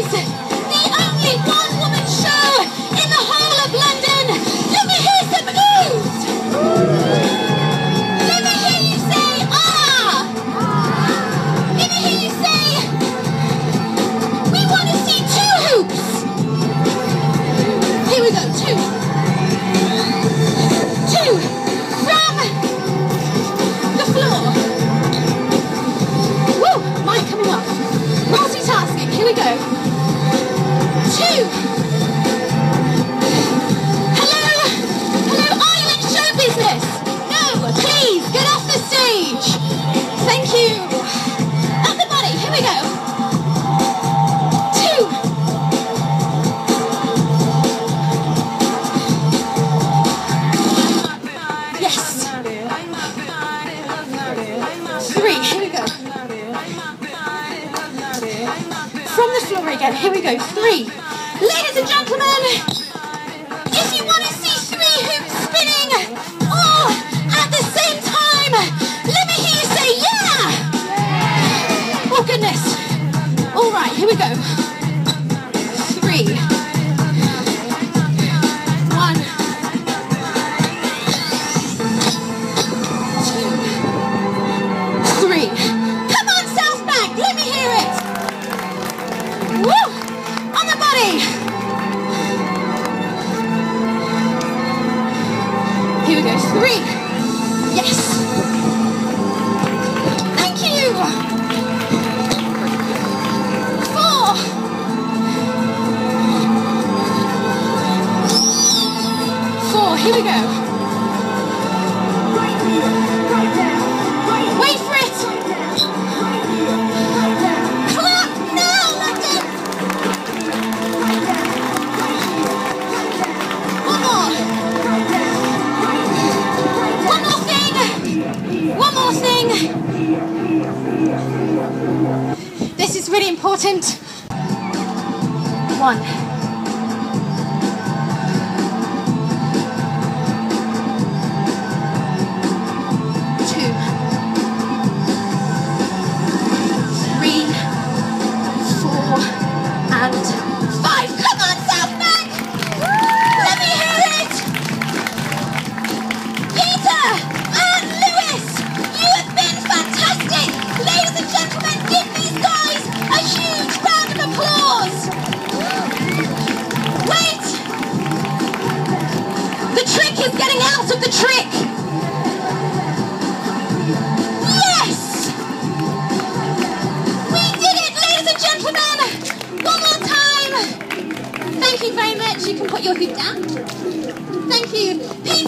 Jason! Again. Here we go. Three. Ladies and gentlemen, Three. Yes. Thank you. Four. Four. Here we go. This is really important. One. Is getting out of the trick! Yes! We did it, ladies and gentlemen! One more time! Thank you very much. You can put your hoop down. Thank you.